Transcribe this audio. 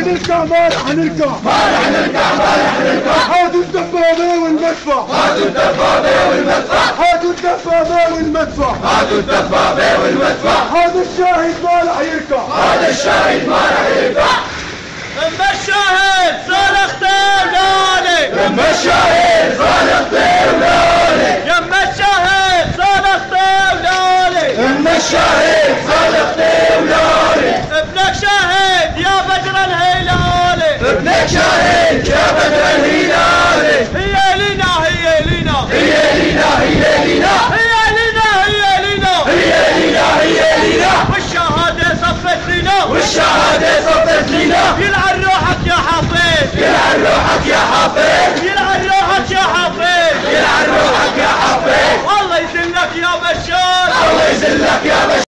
نركع ما رح نركع ما رح نركع ما رح الدبابة والمدفع هادوا الدبابة والمدفع هادوا الدبابة والمدفع هادوا الدبابة والمدفع هذا الشاهد ما رح يركع هذا الشاهد ما رح يركع لما الشاهد صرخت ولالي لما الشاهد صالح ولالي لما الشاهد صرخت ولالي لما الشاهد صالح الهلال ابنك شاهد شافت الهلال هي لنا هي لنا هي لنا هي لنا هي لنا هي لنا هي لنا هي لنا والشهادة صفت لنا والشهادة صفت لنا يلعن روحك يا حفيظ يلعن روحك يا حفيظ يلعن روحك يا حفيظ يلعن روحك يا حفيظ الله يذلك يا بشار الله يذلك يا بشار.